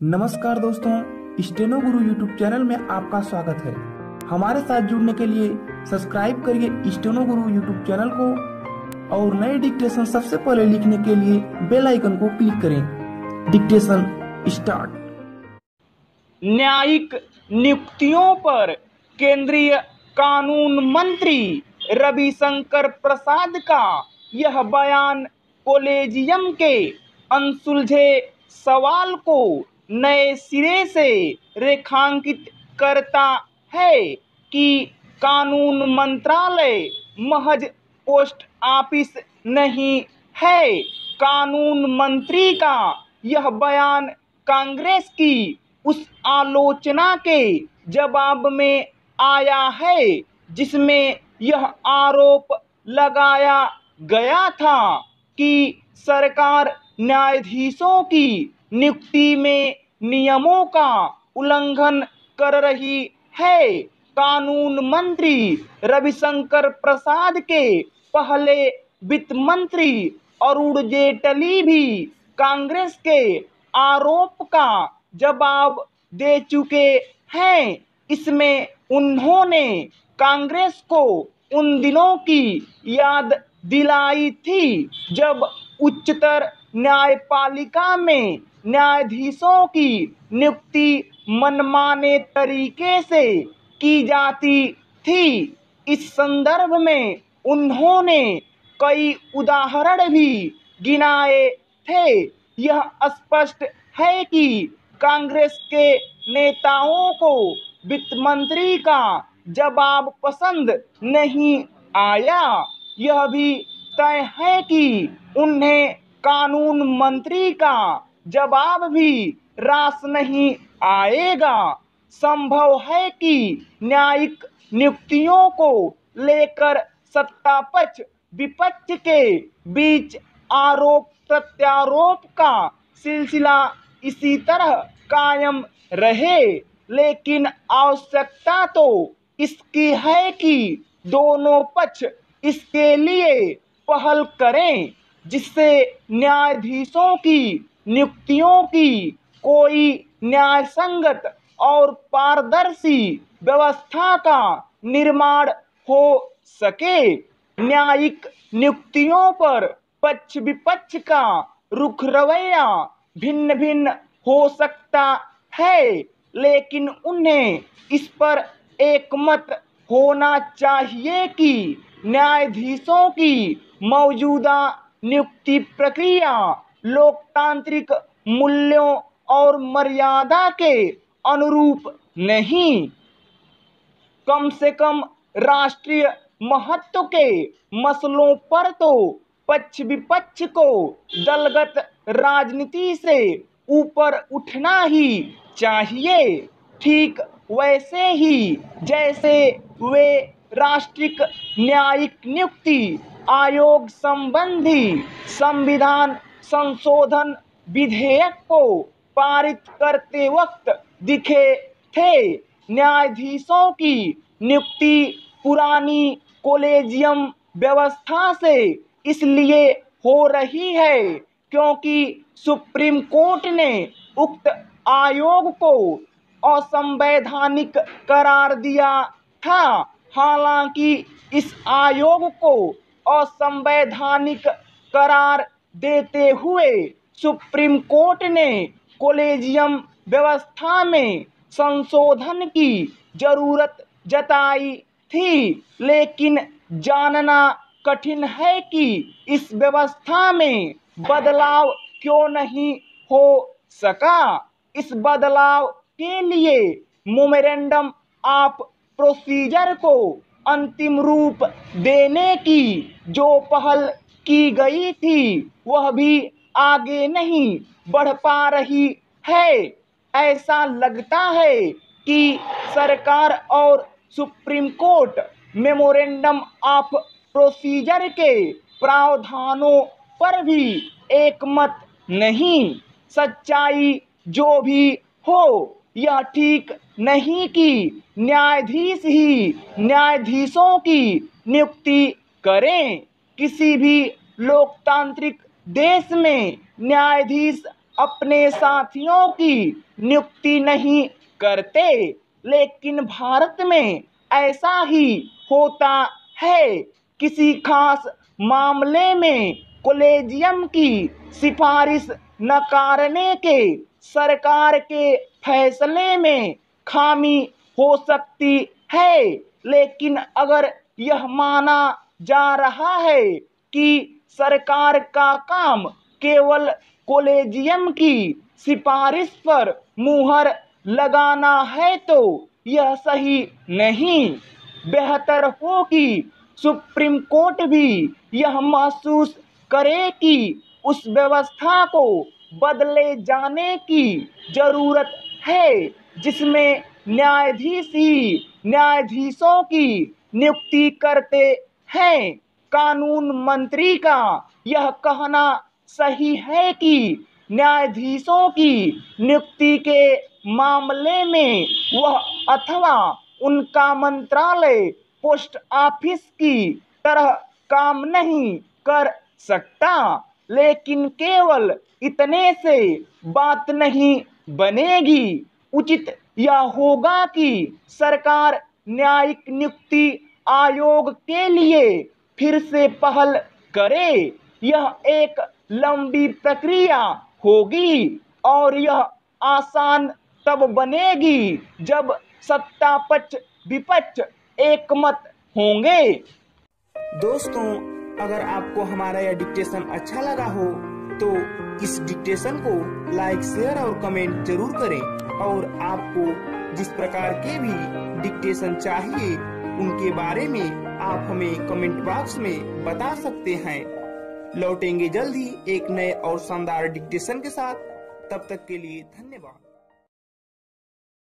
नमस्कार दोस्तों, स्टेनो गुरु YouTube channel में आपका स्वागत है। हमारे साथ जुड़ने के लिए सब्सक्राइब करिए स्टेनो गुरु यूट्यूब चैनल को और नए डिक्टेशन सबसे पहले लिखने के लिए बेल आइकन को क्लिक करें। डिक्टेशन स्टार्ट न्यायिक नियुक्तियों पर केंद्रीय कानून मंत्री रविशंकर प्रसाद का यह बयान कॉलेजियम के अनसुलझे सवाल को नए सिरे से रेखांकित करता है कि कानून मंत्रालय महज पोस्ट ऑफ़िस नहीं है। कानून मंत्री का यह बयान कांग्रेस की उस आलोचना के जवाब में आया है, जिसमें यह आरोप लगाया गया था कि सरकार न्यायाधीशों की नियुक्ति में नियमों का उल्लंघन कर रही है। कानून मंत्री रविशंकर प्रसाद के पहले वित्त मंत्री अरुण जेटली भी कांग्रेस के आरोप का जवाब दे चुके हैं। इसमें उन्होंने कांग्रेस को उन दिनों की याद दिलाई थी जब उच्चतर न्यायपालिका में न्यायाधीशों की नियुक्ति मनमाने तरीके से की जाती थी। इस संदर्भ में उन्होंने कई उदाहरण भी गिनाए थे। यह स्पष्ट है कि कांग्रेस के नेताओं को वित्त मंत्री का जवाब पसंद नहीं आया। यह भी तय है कि उन्हें कानून मंत्री का जवाब भी रास नहीं आएगा, संभव है कि न्यायिक नियुक्तियों को लेकर सत्ता पक्ष विपक्ष के बीच आरोप प्रत्यारोप का सिलसिला इसी तरह कायम रहे। लेकिन आवश्यकता तो इसकी है कि दोनों पक्ष इसके लिए पहल करें, जिससे न्यायाधीशों की नियुक्तियों की कोई न्याय संगत और पारदर्शी व्यवस्था का निर्माण हो सके। न्यायिक नियुक्तियों पर पक्ष विपक्ष का रुख रवैया भिन्न भिन्न हो सकता है, लेकिन उन्हें इस पर एकमत होना चाहिए कि न्यायाधीशों की मौजूदा नियुक्ति प्रक्रिया लोकतांत्रिक मूल्यों और मर्यादा के अनुरूप नहीं। कम से कम राष्ट्रीय महत्व के मसलों पर तो पक्ष विपक्ष को दलगत राजनीति से ऊपर उठना ही चाहिए। ठीक वैसे ही जैसे वे राष्ट्रिक न्यायिक नियुक्ति आयोग संबंधी संविधान संशोधन विधेयक को पारित करते वक्त दिखे थे न्यायाधीशों की नियुक्ति पुरानी कॉलेजियम व्यवस्था से इसलिए हो रही है क्योंकि सुप्रीम कोर्ट ने उक्त आयोग को असंवैधानिक करार दिया था। हालाँकि इस आयोग को असंवैधानिक करार देते हुए सुप्रीम कोर्ट ने कॉलेजियम व्यवस्था में संशोधन की ज़रूरत जताई थी, लेकिन जानना कठिन है कि इस व्यवस्था में बदलाव क्यों नहीं हो सका। इस बदलाव के लिए मोमेरेंडम ऑफ़ प्रोसीजर को अंतिम रूप देने की जो पहल की गई थी, वह भी आगे नहीं बढ़ पा रही है। ऐसा लगता है कि सरकार और supreme court memorandum of procedure के प्रावधानों पर भी एकमत नहीं। सच्चाई जो भी हो, यह ठीक नहीं कि न्यायाधीश ही न्यायाधीशों की नियुक्ति करें। किसी भी लोकतांत्रिक देश में न्यायाधीश अपने साथियों की नियुक्ति नहीं करते, लेकिन भारत में ऐसा ही होता है। किसी खास मामले में कोलेजियम की सिफारिश नकारने के सरकार के फैसले में खामी हो सकती है, लेकिन अगर यह माना जा रहा है कि सरकार का काम केवल कॉलेजियम की सिफारिश पर मुहर लगाना है तो यह सही नहीं। बेहतर हो कि सुप्रीम कोर्ट भी यह महसूस करे कि उस व्यवस्था को बदले जाने की ज़रूरत है, जिसमें न्यायाधीश ही न्यायाधीशों की नियुक्ति करते हैं कानून मंत्री का। यह कहना सही है कि न्यायाधीशों की नियुक्ति के मामले में वह अथवा उनका मंत्रालय पोस्ट ऑफ़िस की तरह काम नहीं कर सकता, लेकिन केवल इतने से बात नहीं बनेगी। उचित यह होगा कि सरकार न्यायिक नियुक्ति आयोग के लिए फिर से पहल करे। यह एक लंबी प्रक्रिया होगी और यह आसान तब बनेगी जब सत्ता पक्ष विपक्ष एक मत होंगे। दोस्तों, अगर आपको हमारा यह डिक्टेशन अच्छा लगा हो तो इस डिक्टेशन को लाइक शेयर और कमेंट ज़रूर करें और आपको जिस प्रकार के भी डिक्टेशन चाहिए उनके बारे में आप हमें कमेंट बॉक्स में बता सकते हैं। लौटेंगे जल्द ही एक नए और शानदार डिक्टेशन के साथ। तब तक के लिए धन्यवाद।